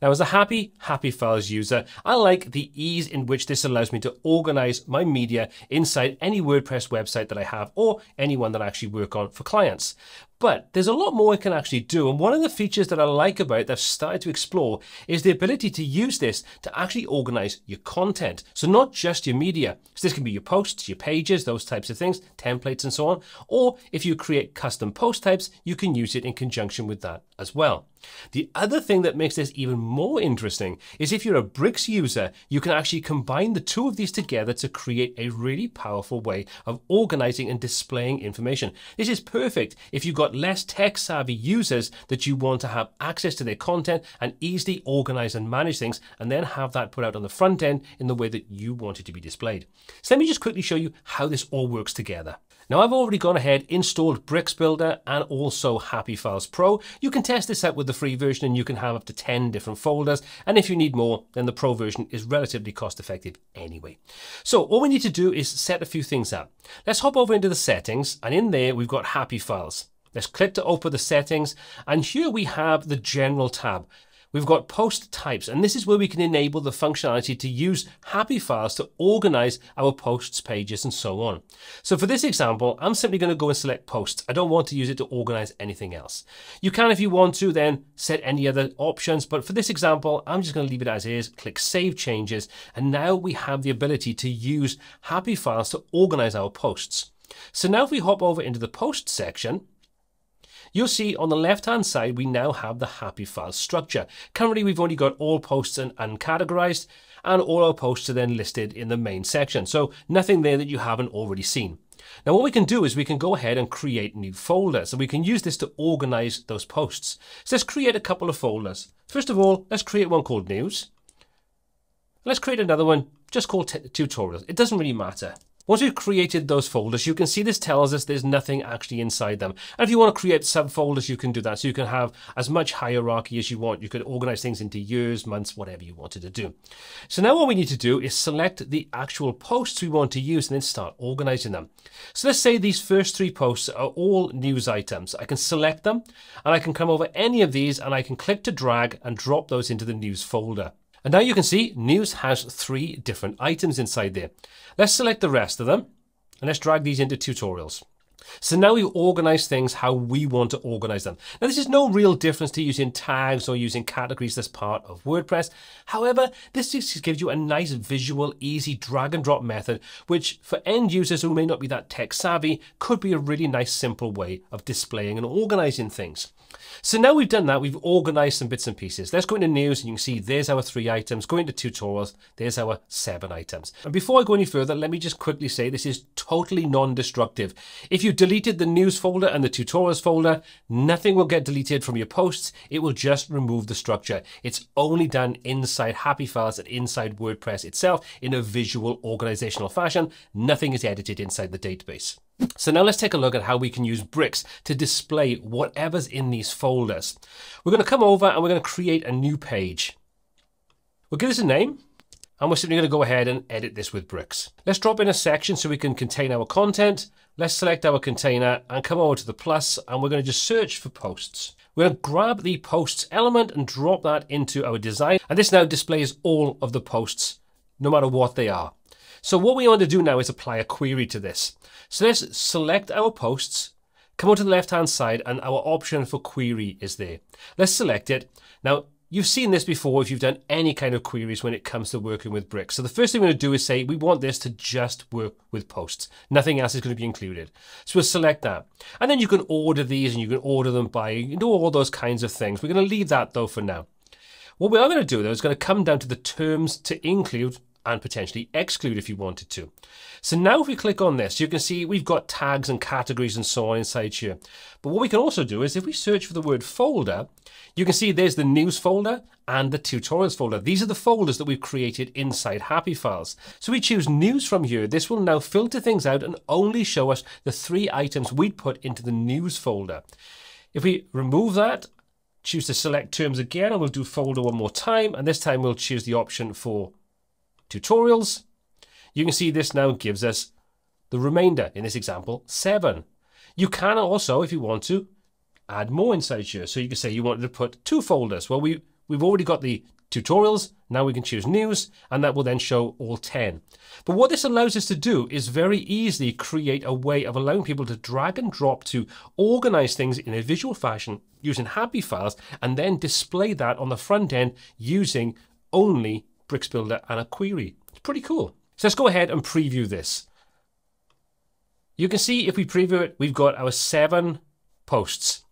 Now, as a happy HappyFiles user, I like the ease in which this allows me to organize my media inside any WordPress website that I have or anyone that I actually work on for clients. But there's a lot more I can actually do. And one of the features that I like about it that I've started to explore is the ability to use this to actually organize your content. So not just your media. So this can be your posts, your pages, those types of things, templates and so on. Or if you create custom post types, you can use it in conjunction with that as well. The other thing that makes this even more interesting is if you're a Bricks user, you can actually combine the two of these together to create a really powerful way of organizing and displaying information. This is perfect if you've got less tech savvy users that you want to have access to their content and easily organize and manage things and then have that put out on the front end in the way that you want it to be displayed. So let me just quickly show you how this all works together. Now I've already gone ahead, installed Bricks Builder and also HappyFiles Pro. You can test this out with the free version and you can have up to 10 different folders. And if you need more, then the Pro version is relatively cost effective anyway. So all we need to do is set a few things up. Let's hop over into the settings and in there we've got HappyFiles. Let's click to open the settings and here we have the general tab we've got post types, and this is where we can enable the functionality to use HappyFiles to organize our posts, pages, and so on. So for this example, I'm simply going to go and select posts. I don't want to use it to organize anything else. You can, if you want to, then set any other options, but for this example, I'm just going to leave it as is, click Save Changes, and now we have the ability to use HappyFiles to organize our posts. So now if we hop over into the post section, You'll see on the left hand side, we now have the happy file structure. Currently, we've only got all posts and uncategorized and all our posts are then listed in the main section. So nothing there that you haven't already seen. Now what we can do is we can go ahead and create new folders and we can use this to organize those posts. So let's create a couple of folders. First of all, let's create one called news. Let's create another one just called tutorials. It doesn't really matter. Once we've created those folders, you can see this tells us there's nothing actually inside them. And if you want to create subfolders, you can do that. So you can have as much hierarchy as you want. You could organize things into years, months, whatever you wanted to do. So now what we need to do is select the actual posts we want to use and then start organizing them. So let's say these first three posts are all news items. I can select them and I can come over any of these and I can click to drag and drop those into the news folder. And now you can see news has three different items inside there. Let's select the rest of them and let's drag these into tutorials. So now we organize things how we want to organize them. Now this is no real difference to using tags or using categories as part of WordPress. However, this just gives you a nice visual, easy drag and drop method, which for end users who may not be that tech savvy, could be a really nice simple way of displaying and organizing things. So now we've done that, we've organized some bits and pieces. Let's go into news and you can see there's our three items. Go into tutorials, there's our seven items. And before I go any further, let me just quickly say this is totally non-destructive. If you deleted the news folder and the tutorials folder, nothing will get deleted from your posts. It will just remove the structure. It's only done inside HappyFiles and inside WordPress itself in a visual organizational fashion. Nothing is edited inside the database. So now let's take a look at how we can use bricks to display whatever's in these folders. We're going to come over and we're going to create a new page. We'll give this a name and we're simply going to go ahead and edit this with bricks. Let's drop in a section so we can contain our content. Let's select our container and come over to the plus and we're going to just search for posts. We're going to grab the posts element and drop that into our design. And this now displays all of the posts, no matter what they are. So what we want to do now is apply a query to this. So let's select our posts, come over to the left hand side and our option for query is there. Let's select it. Now You've seen this before if you've done any kind of queries when it comes to working with bricks. So the first thing we're going to do is say we want this to just work with posts. Nothing else is going to be included. So we'll select that. And then you can order these and you can order them by, you do all those kinds of things. We're going to leave that though for now. What we are going to do though is going to come down to the terms to include and potentially exclude if you wanted to. So now if we click on this, you can see we've got tags and categories and so on inside here. But what we can also do is if we search for the word folder, you can see there's the news folder and the tutorials folder. These are the folders that we've created inside HappyFiles. So we choose news from here. This will now filter things out and only show us the three items we'd put into the news folder. If we remove that, choose to select terms again, and we'll do folder one more time, and this time we'll choose the option for tutorials, you can see this now gives us the remainder, in this example, 7. You can also, if you want to, add more inside here. So you can say you wanted to put two folders. Well, we we've already got the tutorials. Now we can choose news and that will then show all 10. But what this allows us to do is very easily create a way of allowing people to drag and drop to organize things in a visual fashion using HappyFiles and then display that on the front end using only Bricks Builder and a query. It's pretty cool. So let's go ahead and preview this. You can see if we preview it, we've got our seven posts.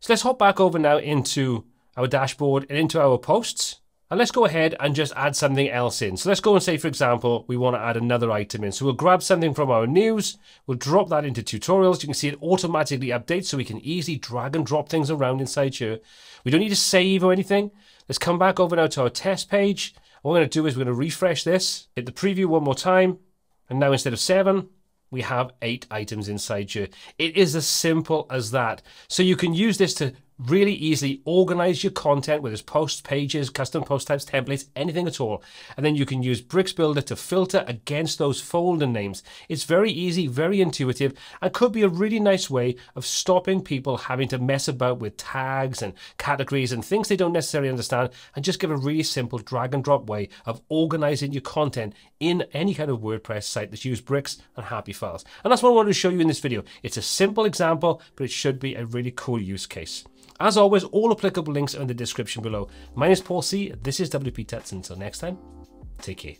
So let's hop back over now into our dashboard and into our posts. And let's go ahead and just add something else in. So let's go and say, for example, we want to add another item in. So we'll grab something from our news, we'll drop that into tutorials. You can see it automatically updates so we can easily drag and drop things around inside here. We don't need to save or anything. Let's come back over now to our test page. What we're going to do is we're going to refresh this, hit the preview one more time. And now instead of seven, we have eight items inside here. It is as simple as that. So you can use this to really easily organize your content, whether it's posts, pages, custom post types, templates, anything at all. And then you can use Bricks Builder to filter against those folder names. It's very easy, very intuitive, and could be a really nice way of stopping people having to mess about with tags and categories and things they don't necessarily understand, and just give a really simple drag and drop way of organizing your content in any kind of WordPress site that uses bricks and HappyFiles. And that's what I wanted to show you in this video. It's a simple example, but it should be a really cool use case. As always, all applicable links are in the description below. My name is Paul C. This is WPTuts. Until next time, take care.